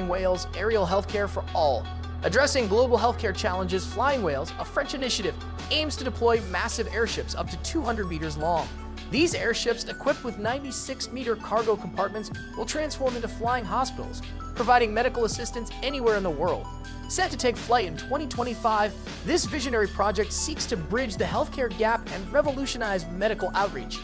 Flying Whales Aerial Healthcare for All. Addressing global healthcare challenges, Flying Whales, a French initiative, aims to deploy massive airships up to 200 meters long. These airships, equipped with 96 meter cargo compartments, will transform into flying hospitals, providing medical assistance anywhere in the world. Set to take flight in 2025, this visionary project seeks to bridge the healthcare gap and revolutionize medical outreach.